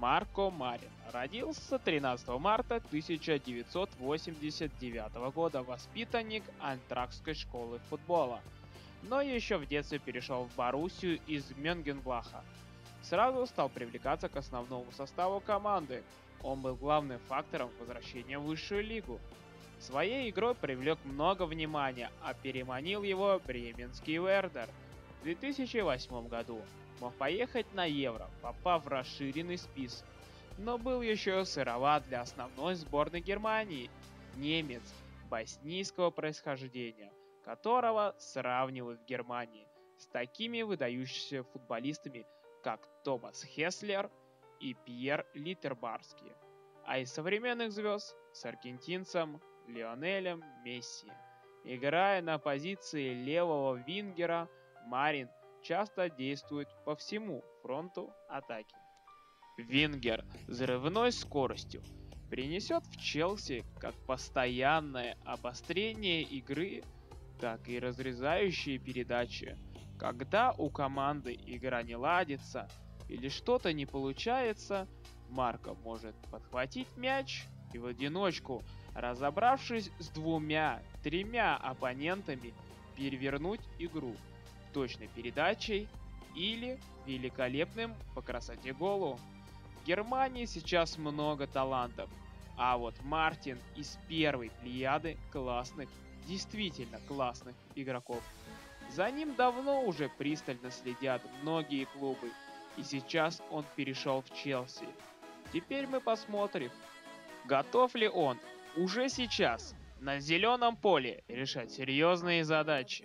Марко Марин родился 13 марта 1989 года, воспитанник Антракской школы футбола, но еще в детстве перешел в Боруссию из Мёнгенблаха. Сразу стал привлекаться к основному составу команды. Он был главным фактором возвращения в высшую лигу. Своей игрой привлек много внимания, а переманил его бременский Вердер в 2008 году мог поехать на Евро, попав в расширенный список, но был еще сыроват для основной сборной Германии, немец боснийского происхождения, которого сравнивают в Германии с такими выдающимися футболистами, как Томас Хеслер и Пьер Литербарский, а из современных звезд с аргентинцем Лионелем Месси. Играя на позиции левого вингера, Марин часто действует по всему фронту атаки. Вингер взрывной скоростью принесет в Челси как постоянное обострение игры, так и разрезающие передачи. Когда у команды игра не ладится или что-то не получается, Марко может подхватить мяч и в одиночку, разобравшись с двумя-тремя оппонентами, перевернуть игру точной передачей или великолепным по красоте голу. В Германии сейчас много талантов, а вот Мартин из первой плеяды классных, действительно классных игроков. За ним давно уже пристально следят многие клубы, и сейчас он перешел в Челси. Теперь мы посмотрим, готов ли он уже сейчас на зеленом поле решать серьезные задачи.